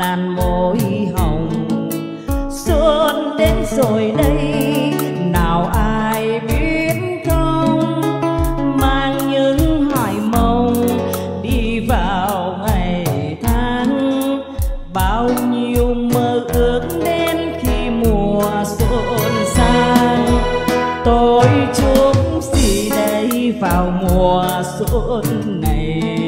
làn môi hồng. Xuân đến rồi đây, nào ai biết không? Mang những hoài mong đi vào ngày tháng. Bao nhiêu mơ ước đến khi mùa xuân sang. Tôi chúc gì đây vào mùa xuân này?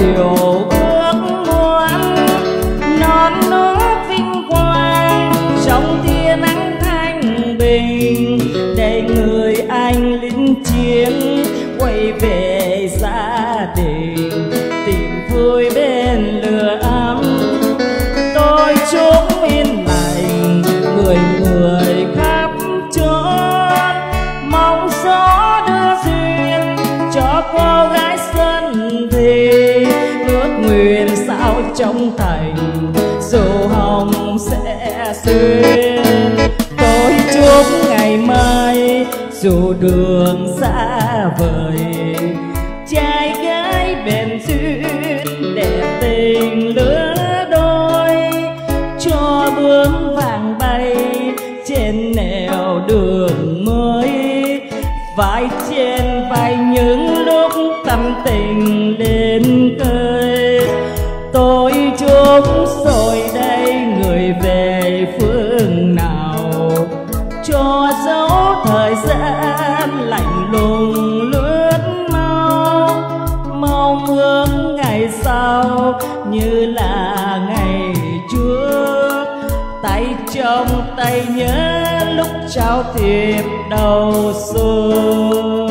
Điều ước muốn. Non nước vinh quang, trong tia nắng thanh bình, để người anh lính chiến quay về gia đình. Trong thành, dù hồng sẽ xuyên. Tôi chúc ngày mai, dù đường xa vời, trai gái bền duyên, đẹp tình lứa đôi. Cho bướm vàng bay trên nẻo đường mới, vai trên vai những lúc tâm tình đêm thời gian lạnh lùng lướt mau. Mong ước ngày sau như là ngày trước. Tay trong tay nhớ lúc trao thiệp đầu xuân.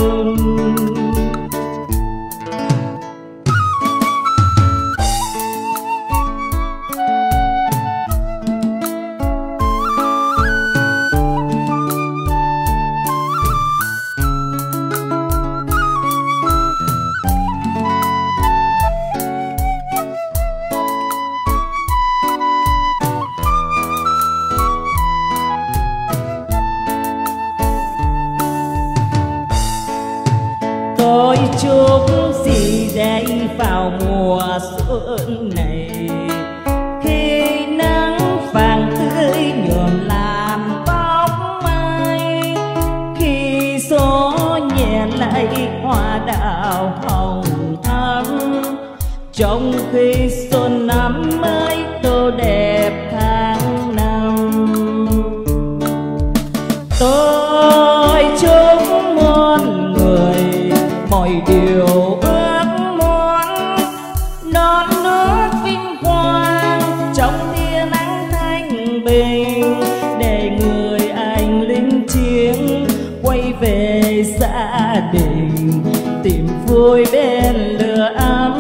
Chúc gì đây vào mùa xuân này. Khi nắng vàng tươi nhuộm làm bóng mai, khi gió nhẹ lay hoa đào hồng thắm. Trong khi xuân năm mới tô đẹp vui bên lửa ấm.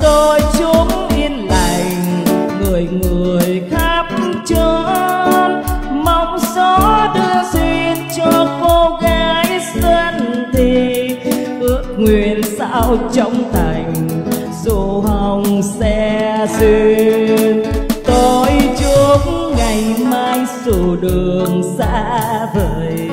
Tôi chúng yên lành, người người khắp chốn. Mong gió đưa duyên cho cô gái xuân thì ước nguyện sao trong thành, dù hồng xe duyên. Tôi chúc ngày mai dù đường xa vời.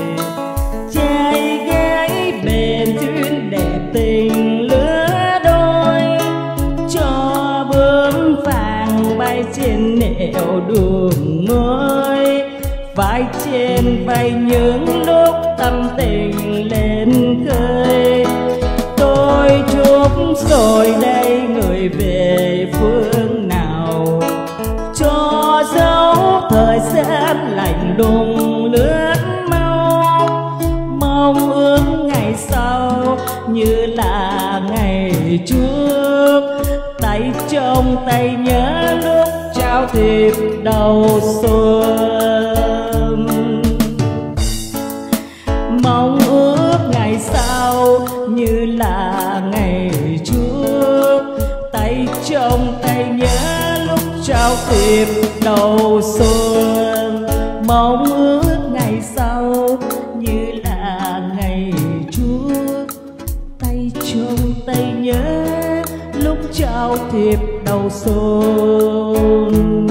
Theo đường mới vai trên vai những lúc tâm tình lên khơi. Tôi chúc rồi đây người về phương nào, cho dấu thời gian lạnh lùng lướt mau. Mong ước ngày sau như là ngày trước, tay trong tay nhớ thiệp đầu xuân mong ước ngày sau như là ngày trước. Tay trong tay nhớ lúc trao trao thiệp đầu xuân mong ước ngày sau như là ngày trước. Tay trong tay nhớ trao thiệp đầu xuân